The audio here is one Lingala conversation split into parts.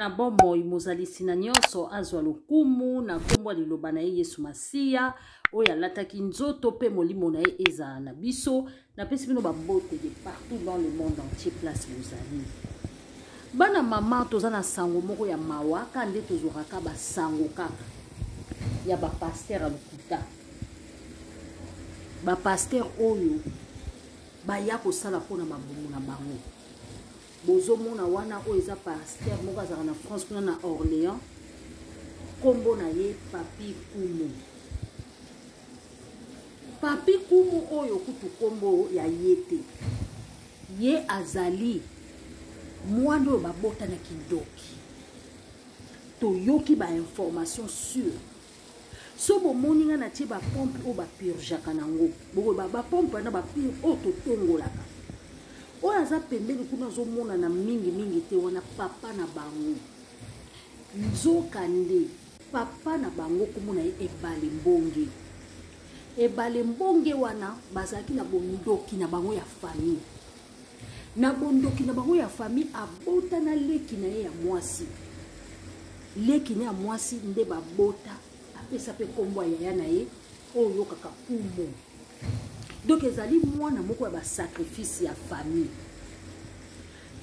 na bomoi mozalisi na nyonso azwa lokumu na nkombo ya liloba na ye yesu masiya oyo alataki nzoto mpe molimo na ye ezala na biso napesi bino babote de partout dans le monde entier place bozali bana mama toza na sango moko ya mawa ka nde tozwaka basango kaka ya bapaster ya lokuta bapastere oyo baya kosala mpo na mabumu na bango bozomona wana oyo eza pastere moko azalaka na france kuna na orléans nkombo na ye papi kumu papi kumu oyo kutu nkombo ya ye te ye azali mwana oyo babota na kindoki toyoki bainformation sure so bomoni ngai natie bapompe oyo bapurgeaka nango bokoyeba bapompe wana bapur oyo totongolaka oyo aza pembeni kuna azomonana mingi mingi te wana papa na bango nzoka nde papa na bango komona ye ebale mbonge ebale mbonge wana bazalaki na bondoki na bango ya famille na bondoki na bango ya famille abota na leki na ye ya mwasi leki na ya mwasi nde babota apesa mpe nkombo ya yaya na ye oyo oyokaka pumo donk ezali mwana moko ya basacrifice ya famille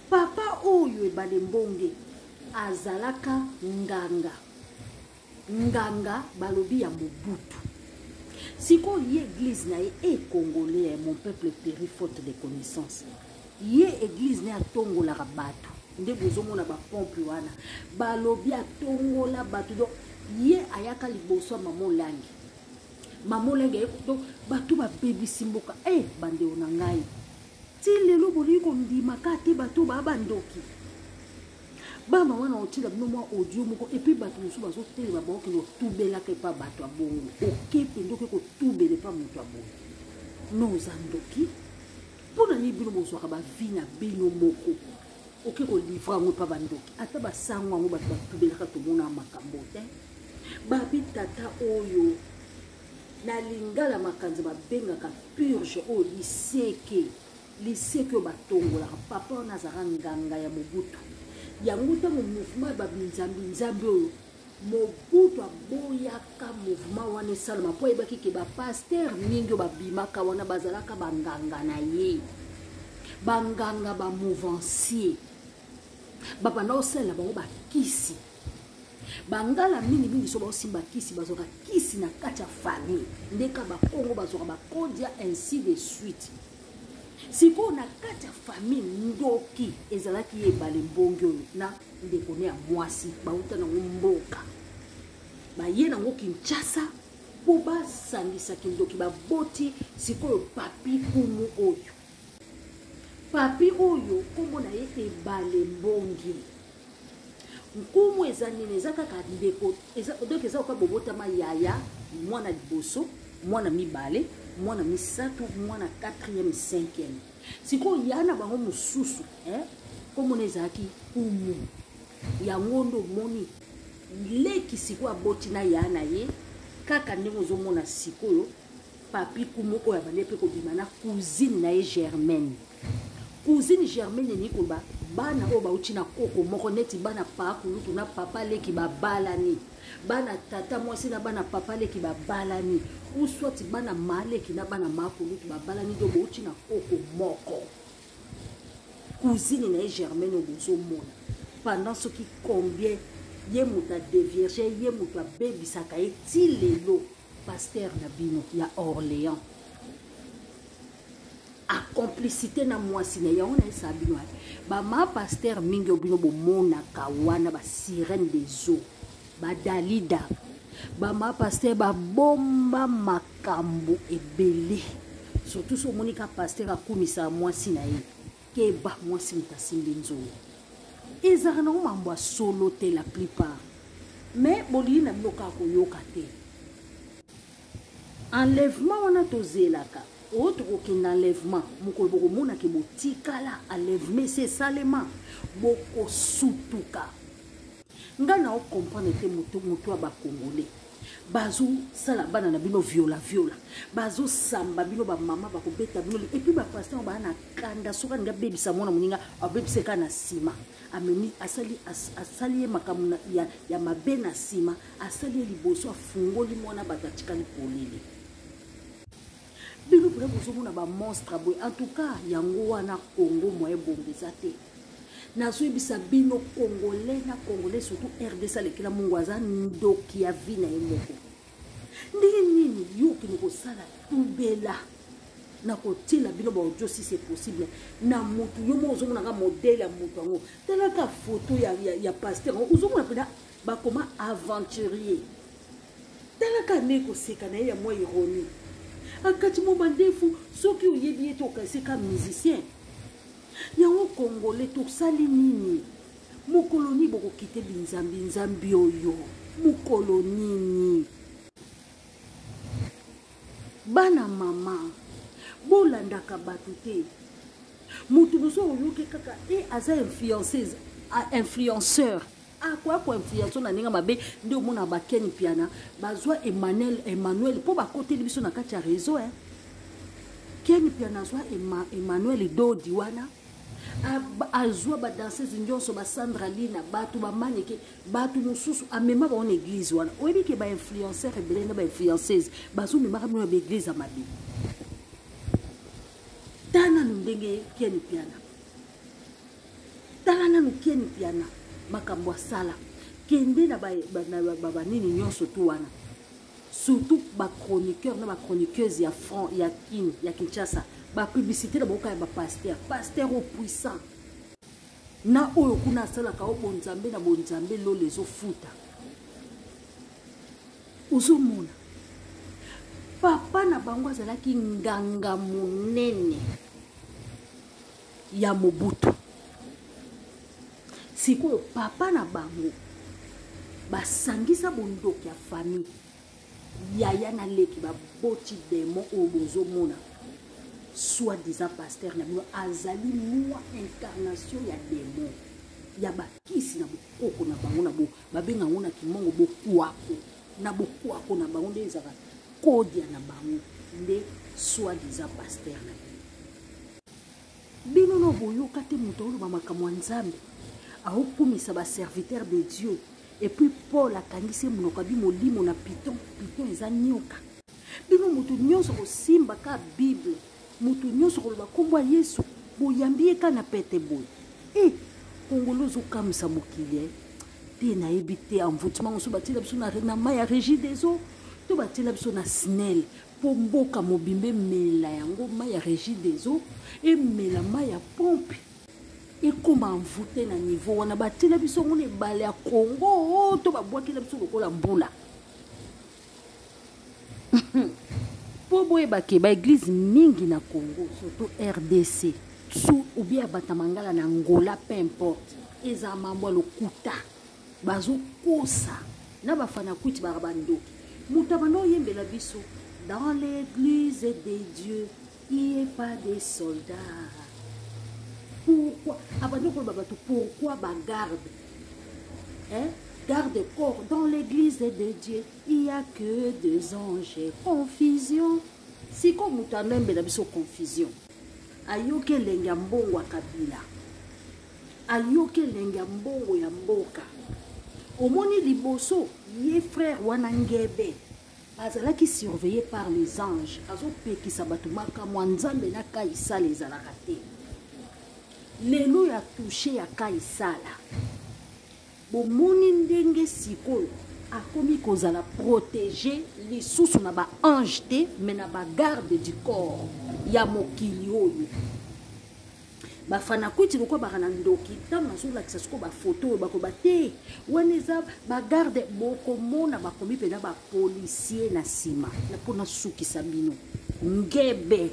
papa oyo ebale mbonge azalaka nganga nganga balobi ya mobutu sikoyo ye église na ye e congolais eh, mon peuple péri faute de connaissance ye église na ye atongolaka bato nde bozomona bapompe wana balobi atongola bato donc ye ayaka liboso ya mama olangi mama olangi aye donc bato babebisi mboka e eh, bandeo na ngai ti lelo bolingi kondima ka te bato baa bandoki ba mama na otila bino mwa audio moko epuis bato mosusu bazotelema baokende otubelaka epa bato ya bongo oke mpenza oke kotubela epa moto ya bongo no oza ndoki mpo na nini bino bozwaka bavi na bino moko oke kolivre yango epa bandoki ata basango yango bato batubelaka tomona makambo te babi tata oyo na lingala makanza babengaka purge oyo liseke Liseke oyo batongolaka papa wana azalaka nganga ya Mobutu. Yango ntango mouvement ya babinzambi nzambi oyo Mobutu aboyaka mouvement wana esalama mpo ayebaki ke bapaster mingi oyo babimaka wana bazalaka banganga na ye banganga bamouvancier babanda kosalela bango bakisi bangala mingimingi so baosimba kisi bazwaka kisi na kati ya famille ndeka bakongo bazwaka bakodia ainsi de suite sikoyo na kati ya famille ndoki ezalaki ye ebale mbongi oyo na ndeko ne ya mwasi bauta nango mboka baye nango kinshasa mpo basangisa kindoki baboti sikoyo papi kumu oyo papi oyo nkombo na ye ebale mbongi nkumu eza nini eza kaka ndeko donc eza oka bobotama yaya mwana liboso mwana mibale mwana misato mwana 4e 5e sikoyo ya na bango mosusu eh? komona ezalaki umu yango nde omoni leki sikoyo aboti na ya na ye kaka ndenge ozomona sikoyo Papi Kumu oyo abandaki mpe kobima na cousine na ye Germaine. Cousine Germaine elingi koloba bana oyo bauti na koko moko neti bana paa kulutu na papa leki babalani bana tata mwasi na bana papa leki babalani uswati bana maleki na bana maa kulutu babalani to bouti na koko moko cousine na ye germaine oyo bozomona pendant soki combien ye moto adevierge ye moto abebisaka ye ti lelo pasteur na bino ya orléans acomplicité na mwasi na yango nayesa bino wapi bama pasteur mingi oyo bino bomonaka wana basirene des eaux badalida bama pasteur babomba makambo ebele surtout so omoni ka pasteur akumisaka mwasi na ye keba mwasi moto asimbi nzungu ezalaka nango mambo ya solo te la plupart mais bolingi na bino kaka koyoka te enlèvement wana tozelaka oyo oh, tokokende enlèvement mokolo bokomona ke botikala enlèvement esi esalema bokosutuka ngai na okomprendre te moto ya bakongolais bazosala bana na bino viola viola bazosamba bino bamama bakobeta bino epuis bapasteur baa na kanda soki alingi abebisa mwana moninga abebisa ekaa na nsima amemi asali, as, asali ye makambo ya, ya mabe na nsima asali ye liboso afungoli mwana bato atikali polele bino pena bozomona ba monstre boye en tout cas yango wana congo moyen bongo eza te nazoyebisa bino congolais na congolais surtout rdc alekela mongo aza ndoki ya vi na ye moko ndenge nini yo okende kosala tubela na kotiela bino baaudio si c'est possible na motu yo moko ozomonaka modele ya motu yango talaka foto ya, ya, ya paster yango ozomona mpena bakoma aventurier Tala ka ndenge koseka na ye ya mwa ironie. Akati mwa mandefu soki oyebi ye te okanisi ka musicien. Yango congolais tosali nini? Mokolo nini bokokite binzambi nzambi oyo? Mokolo nini? Bana mama bolandaka bato te. Moto mosusu oyoki kaka e aza influenceuse influenceur akoya ko influence na ndenge mabe nde omona ba Ken Mpiana bazwa Emmanuel Emmanuel mpo bakoteli biso na kati ya réseau hein Ken Mpiana azwa Emmanuel Dodi wana azwa badanseuse nyonso basandra lina bato bamaneke bato mosusu amema bango na église wana oyebi ke bainfluenceur ebele na bainfluenceuse bazomemaka bino na baeglise ya mabe ta nanu ndenge ken piana tala nanu ken mpiana makambo asala kende na banini nyonso tu wana surtout bachroniqueur na bachroniqueuse ya franc ya kin ya kinshasa bapublicité na baoka ya bapaster paster o puissant na oyo kuna asalaka o bonzambe na bonzambe lola ezofuta ozomona papa na bango azalaki nganga monene ya mobutu sikoyo papa na bango basangisa bondoki ya famille yaya na leki baboti demo oyo bozomona soit disant pasteur na bino azali mwa incarnation ya demo ya bakisi na bokoko na bango na babenga yango na kimongo bokwako na bokwako na bango nde ezalaka kodia na bango nde soit disant pasteur na bino bino no boyoka te moto aoloba makambo ya nzambe aokumisa baserviteur de dieu epuis paul akangisi ye monoko abi molimo na piton piton eza nyoka bino moto nyonso kosimba ka bible moto nyonso koloba nkombo ya yesu boyambi ye ka na pete boye e eh, kongolo ozokamwisa mokili eh. te nayebi te envoutiment mosusu batiela biso na mai ya régie des eaux to batiela biso na snel mpo mboka mobimba emela yango mai ya regi des eaux emela mai ya pompe ekoma envoute na niveau wana batila biso yango na ebale ya congo oh, to babwakela biso lokola mbula mpo boyeba ke baeglize mingi na congo surtout rdc su oubien ya batamangala na angola peu importe eza mambo ya lokuta bazokosa na bafanakwiti baka bandoki moto abanda oyembela biso dans l'église de dieu il est pas des soldats pourquoi abandi koloba bato pourquoi bagarde hein? garde corps dans l'église de dieu il y a que des anges confusion sikoyo moto amembela biso confusion ayoki elengi ya mbongo ya kabila ayoki elengi ya mbongo ya mboka omoni liboso ye frère wana ngebe azalaki surveillé par les anges azopekisa bato makambo ya nzambe na kaisala ezalaka te lelo ya touche ya kaisala bomoni ndenge sikoyo akomi kozala protégé lisusu na baange te mais na bagarde du corps ya mokili oyo bafanakwiti lokola baka na ndoki ntango nazolakisa sikoyo bafoto oyo bakoba te wana eza bagarde bokomona bakomi mpenza bapolisier na nsima mpo nasukisa bino ngebe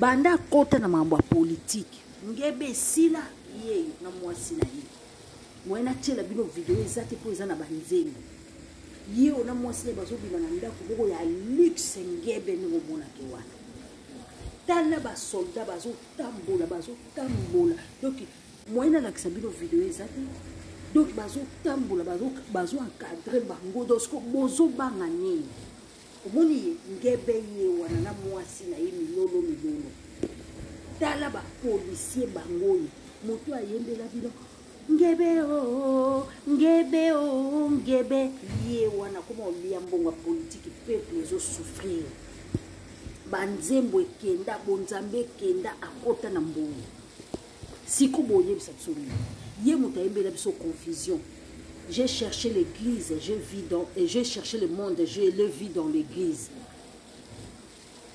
banda akota na makambo ya politike ngebe esila ye na mwasi na ye moye natyela bino video eza te mpo eza na banzembo ye ona mwasi na ye bazobima na ndako moko ya luxe ngebe ndenge omonake wana tala basoldat bazotambola bazotambola donc moyen nalakisa bino video eza te donc bazotambola bazoencadre bango donc siko bozobanga nini omoni ye ngebe ye wana na mwasi na ye milolo milolo tala bapolisier bango oyo moto ayembela bino ngebe o oh, ngebe o oh, ngebe ye wana koma olia mbongo ya politiki peuple ezosouffrir banzembo ekenda bonzambe ekenda akota na mbongo siko boyebisa biso nini ye moto ayembela biso confusion j'ai cherché l'église je vis dans et j'ai cherché le monde je le vis dans l'église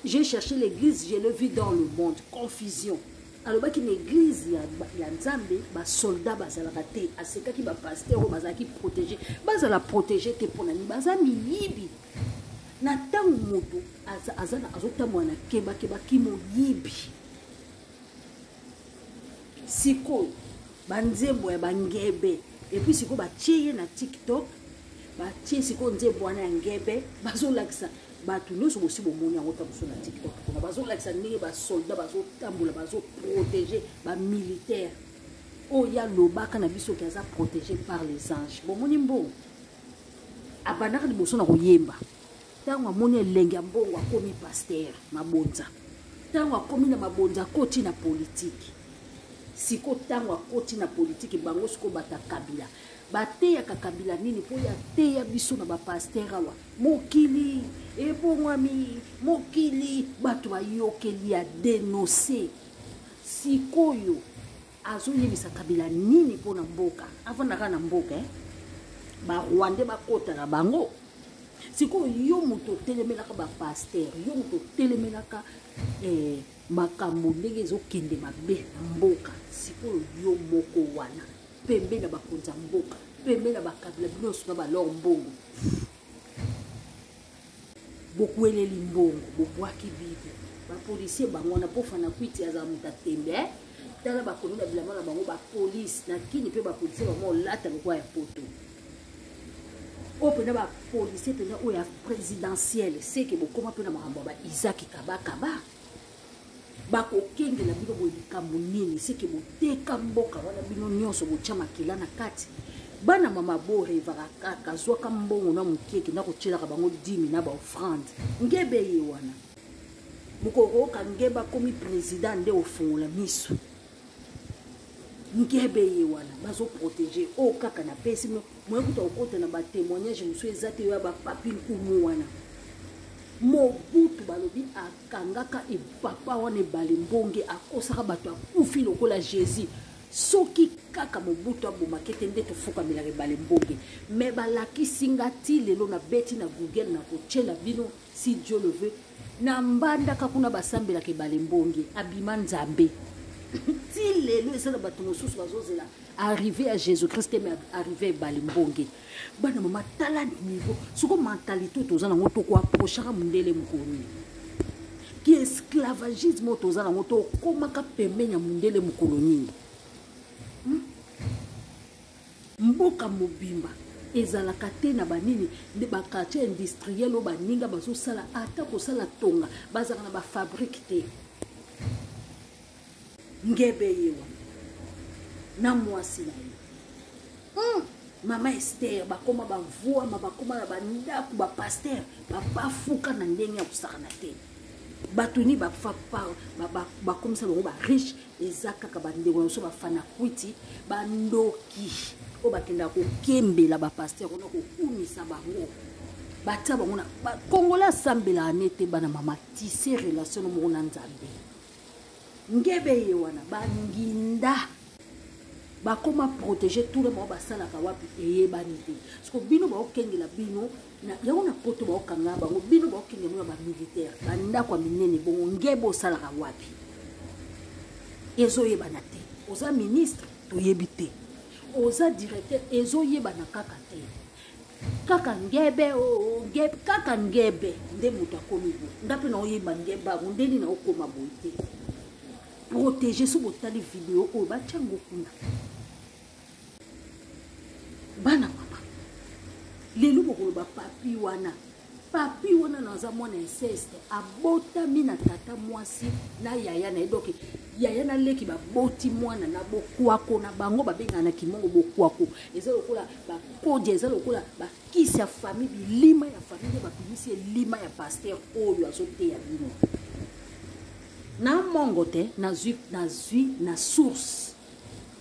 j'ai cherché l'église je le vis dans le monde confusion alobaki na église ya, ya nzambe basoldat bazalaka te asekaki bapaster oyo bazalaki protégé bazala protégé te mpo na nini baza miyibi na ntango moto azotambola na kebakeba kimoyibi sikoyo banzembo ya bangebe epuis sikoyo batie ye na tiktok batie sikoyo nzembo wana ya ngebe bazolakisa bato nyonso bosi bomoni yango ta mosusu na tiktok kuna bazolakisa ndenge basoldat bazotambola bazoprotege bamilitaire oyo ye alobaka na biso ke aza protege par les anges bomoni mbongo abandaka liboso na koyemba ntango amoni elengi ya mbongo akomi pastere mabonza ntango akomi na mabonza akoti na politiki siko ntango akoti na politiki bango siko bata kabila bateyaka kabila nini mpo ya teya biso na bapastere awa mokili ebongwami mokili bato bayokeli ya denonse sikoyo azoyebisa kabila nini mpo na mboka avandaka na mboka eh? barwandais bakota na bango sikoyo yo moto otelemelaka bapaster yo moto otelemelaka eh, makambo ndenge ezokende mabe na mboka sikoyo yo moko wana pembe na bakonzi ya mboka pembe na bakabila nyonso na balor mbongo bokweleli mbongo bobwaki bibi bapolisier bango wana mpo fanakwiti azala moto atembe eh? tala bakomi na bilamba na bango bapolisi na kini mpe bapolisier bango olata lokola ya poto oyo mpenza bapolisier mpenza oyo ya présidentielle seke bokoma mpe na makambo ya baisaki kabakaba bakokengela bino boye likambo nini seke boteka mboka wana bino nyonso botya makila na kati bana mama borevaka kaka azwaka mbongo na moke ekenda kotyelaka bango dimi na baofrande ngebe ye wana mokokoyoka ngebe akomi président nde ofungola miso ngebe ye wana bazo protege oyo oh, kaka napesi moye kuta kokota na batémoignage mosusu eza te oya bapapi nkumu wana mobutu balobi akangaka epapa wana ebale mbonge akosaka bato akufi lokola jésus soki kaka mobutu abomaki te nde tofukamelaka ebale mbonge me balakisi nga ti lelo nabeti na google na kotyela bino si Dieu le veut na mbandaka kuna basambelaka ebale mbonge abima nzambe ti lelo eza na bato mosusu bazozela arrive ya jésus christ te mais arrive ebale mbonge bana mama tala niveau soko mentalite oyo toza nango tokoaprochaka mondele mokoni ki esclavagisme oyo toza nango tokomaka pembeni ya mondele mokolo nini Mboka mobimba ezalaka te na banini ba quartier industriel oyo baninga bazosala ata kosala tonga bazalaka na bafabrike te ngebe ye wana na mwasi na ye hmm. mama ester bakoma bavuama bakoma na bandako bapaster babafuka na ndenge ya kosakana te bato ni bakomisa bango bariche eza kaka bandeko na biso bafanakwiti bandoki oyo bakendaka kokembela bapastere ona kokumisa bango batia bango na kongola asambela ane te bana mama tise relation no moko na nzambe ngebe ye wana banginda bakoma protege tout le bango basalaka wapi eyebani te siko bino baokengela bino yango na poto baokanga bango bino baokende yango ya bamilitaire bandako ya minene bongo ngebe osalaka wapi ezoyebana te oza ministre toyebi te oza directeur ezoyebana kaka te kaka ngebe ngebe kaka ngebe nde moto akomi boye nga mpe naoyeba ngebe yango ndeni naokoma boye te protege so botali video oyo batya yango kuna bana mama lelo bokoloba papi wana papi wana naza mwana inceste abotami na tata mwasi na yaya na ye donk yaya na leki baboti mwana na bokwako na bango babengana na kimongo bokwako eza lokola bakodia eza lokola bakisi ya famille bilima ya famille nde babimisi elima ya paster oyo azoteya bino na mongo te nazwi nazwi na source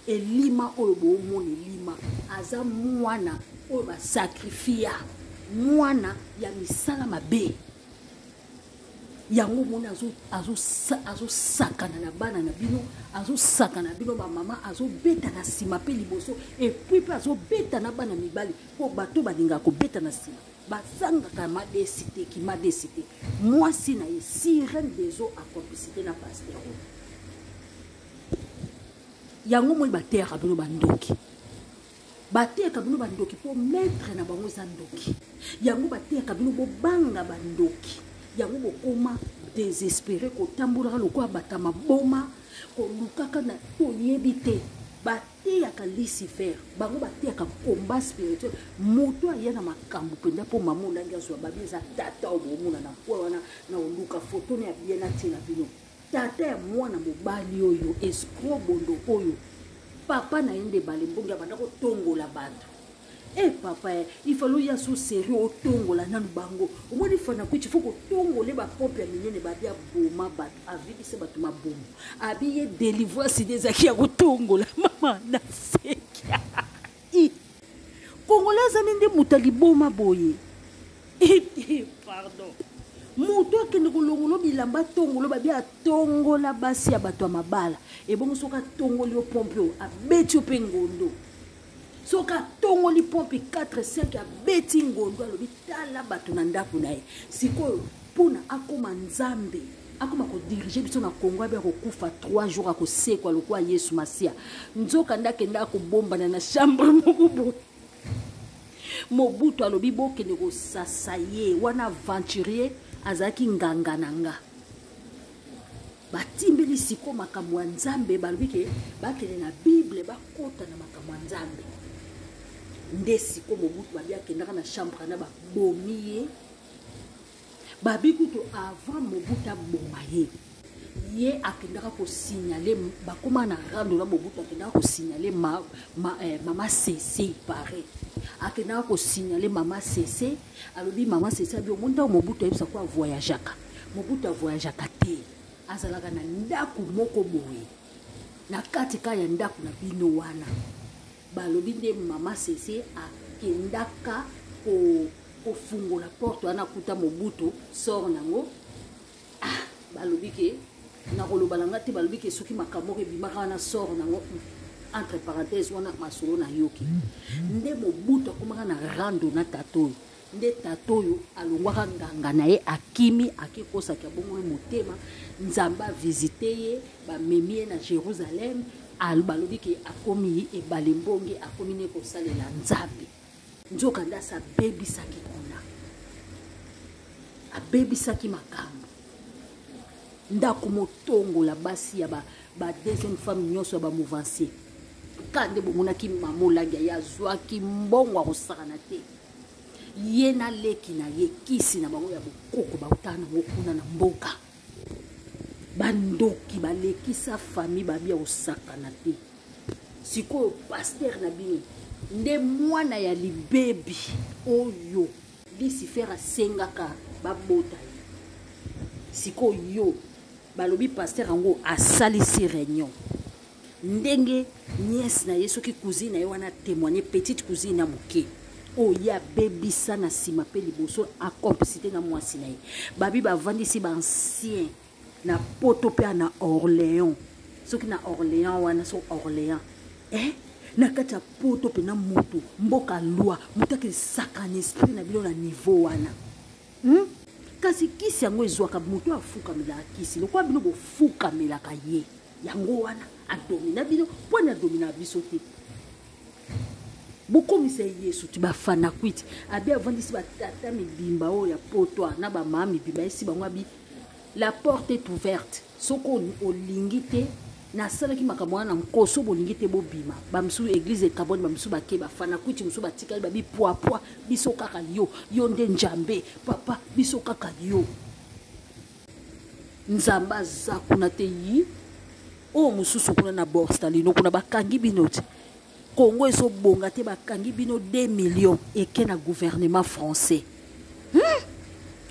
elima oyo boomona elima aza mwana oyo basakrifia mwana ya misala mabe yango omoni azosakana na bana na bino azosakana na bino bamama azobeta na nsima mpe liboso epui mpe azobeta na bana mibali mpo bato balingaka kobeta na nsima bazangaka madesi te kimadesi te mwasi na ye sirene deso akomplisite na pasteur oyo yango moi bateyaka bino bandoki bateyaka bino bandoki mpo maitre na bango eza ndoki yango bateyaka bino bobanga bandoki yango bokoma desespere kotambolaka lokola bata maboma kolukaka na toyebi te bateyaka lucifer bango bateyaka combat spirituel moto aya na makambo mpenza mpo mama olangi azwa babi eza tata oyo bomonana mpo wana na oluka foto na ya bien atyela bino tata ya mwana mobali oyo escro bondo oyo papa na ye nde ebale mbongi abanda kotongola bato e eh, papa eh, ifalo ya so serie otongola nanu bango omoni fanakuici fo kotongole bapope ya minene babi aboma bato avidise bato mabomo abi ye delivrance nde ezalaki ya kotongola mama naseki I. Congolais azali nde moto ya liboma boye. Pardon. Moto akende kolongolo bilamba tongolo babi atongola basi ya bato ya mabala. Ebongo soki atongoli yo pompe oyo abeti yo mpe ngondo. soki atongoli pompe 4 5 abeti ngondo alobi tala bato na ndako na ye sikoyo pona akoma nzambe akoma kodirige biso na kongo abe akokufa 3 jours akosekwa lokola yesu masiya nzoka nde akenda akobombana na chambre moko boye mobutu alobi bokende kosasa ye wana aventurier azalaki nganga na nga batimbeli sikoyo makambo ya nzambe balobi ke bakende na bible bakota na makambo ya nzambe nde sikoyo mobutu babi akendaka na chambre na babomi ye babi kutu avant mobutu aboma ye ye akendaka kosignale bakóma na rando na mobutu akendaka kosignale ma, ma, eh, mama sese ipare akendaka kosignale mama sese alobi mama sese abi omoni ntango mobutu ayebisa ko avoyageaka mobutu avoyageaka te azalaka na ndako moko boye na kati kaka ya ndako na bino wana balobi nde mama sese akendaka ko kofungola porte wana akuta mobutu sor nango ah, balobi ke nakoloba na ngai te balobi ke soki makambo oko ebimaka wana sor nango entre parenthèse wana masolo nayoki nde mobutu akomaka na rando na tata oyo nde tata oyo alongwaka nganga na ye akimi ake kosa ke abongo ye motema nzambe avisite ye bamemi ye na jérusalem balobi ke akomi ebale mbonge akomi ne kosalela nzambe nzoka nde asi abebisaki kuna abebisaki makambo ndako motongola basi ya ba, ba deuxième femme nyonso ya bamovansier ka nde bomonaki mamolangi aye azwaki mbongo akosakana te ye na leki na ye kisi na bango ya bokoko bautaa nango kuna na mboka bandoki balekisa fami babia kosakana te sikoyo paster na bino nde mwana ya libebi oyo lisifere asengaka babota ye sikoyo balobi paster yango asalisi réunion ndenge nièce na ye soki cousine na ye wana témoigne petite cousine na moke oyo ye abebisa na nsima mpe liboso acomplicité na mwasi na ye babi bavandisi baancien na poto mpe na orléans soki na orléans wana so orléans eh? na kati ya poto mpe na moto mboka lwa moto ake esakana esprit na bino na niveau wana hmm? kasi kisi yango ezwaka moto oyo afukamelaka kisi lokola bino bofukamelaka ye yango wana adomina bino mpo ani adominaka biso te bokomisa ye yesu ti bafanakwiti abi avandisi batata mibimba oyo ya potwa na bamama mibimba esi bango abi la porte est ouverte soko olingi te nasalaki makambo wana na nkoso bolingi te bobima bamisusu eglize ekabwani bamisusu bake bafana kwiti mosusu batikali babi pwapwa biso kaka yo yo nde njambe papa biso kaka yo nzambe aza kuna te yi oyo mosusu kuna na borstalino kuna bakangi bino te Congo ezo bonga te bakangi bino 2 millions eke na gouvernement français. Hmm?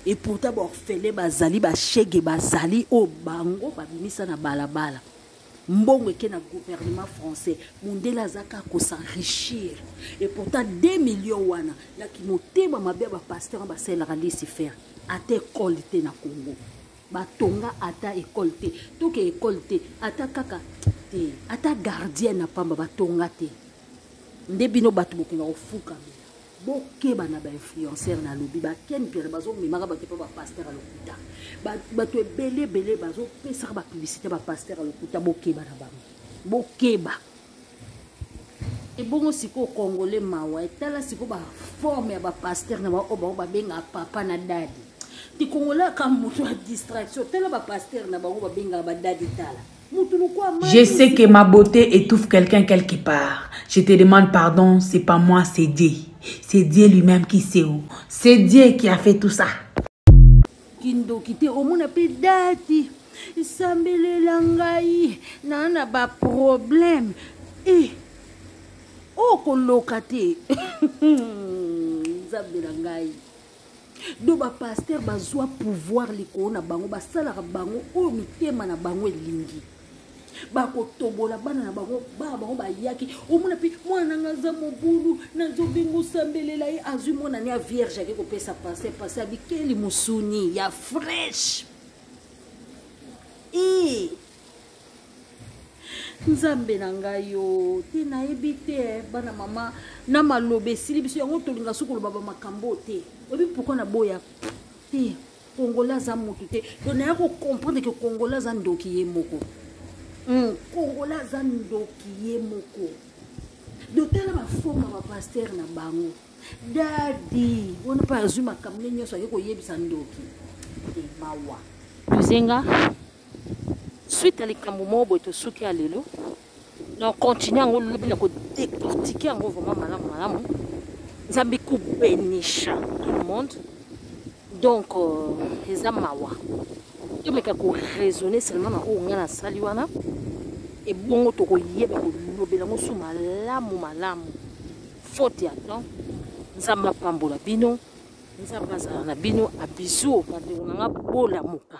Et pourtant baorfele bazali bashege bazali oyo oh, bango babimisa na balabala mbongo eke na gouvernement français mundele aza kaka kosenrichir et pourtant 2 millions wana na kimotema mabe ya bapasteur basalelaka lisifere ata ekole te na congo batonga ata ekole te toke ekole te ata kaka te ata gardien na pamba batonga te nde bino bato bokenga kofuka bokeba na bainfluencer na lobi baken pierre bazomemaka bato mpe bapaster ya lokuta bato ebele ebele bazopesaka bapiblisité bapaster ya lokuta bokeba na bango bokeba ebongo sikoyo congolais mawa etala sikoyo baforme ya bapaster na baoyo bango babengaka papa na dadi tikongolais aka moto ya distraction tala bapaster na bango babengaka badadi tala Je sais que ma beauté étouffe quelqu'un quelque part. Je te demande pardon, c'est pas moi, c'est Dieu. C'est Dieu lui-même qui sait où. C'est Dieu qui a fait tout ça. kindoki te omona mpe dati esambelela ngai naa na baproblème e eh, okoloka oh, te nzambe na ngai do bapaster bazwa pouvoir likolo na bango basalaka bango oyo mitema na bango elingi bakotobola bana na bango bana bango bayaki omona mpe mwana nanga aza mobulu nazobenga osambelela ye azwi mwana ne ya vierge ake kopesa pase pase abikeli mosuni ya fresh e nzambe na ngai yo te nayebi te eh, bana mama na maloba esili biso yango tolinga soki koloba bamakambo te oyebi pourkui naboya te Congolais aza mutu te. Donc naya ko comprendre que Congolais aza ndoki ye moko. Mm. Congolais aza ndoki ye moko. Donc tala ba forme ba pasteur na bango. Daddy, on pas azui makambo ne nyoso ayoko yebisa ndoki. E mawa. Luzenga suite ya likambo moko boye tosuki ya lelo na continue yango lobi na kodecortike yango vraiment malamu malamu nzambe kobenisha tout le monde donc euh, eza mawa tomeka koraisonne seulement na oyo ngai nasali wana ebongo tokoyeba kolobela yango su malamu malamu faute ya temps nzambe apambola bino nzambe azala na bino abizu bandeko na ngai bolamuka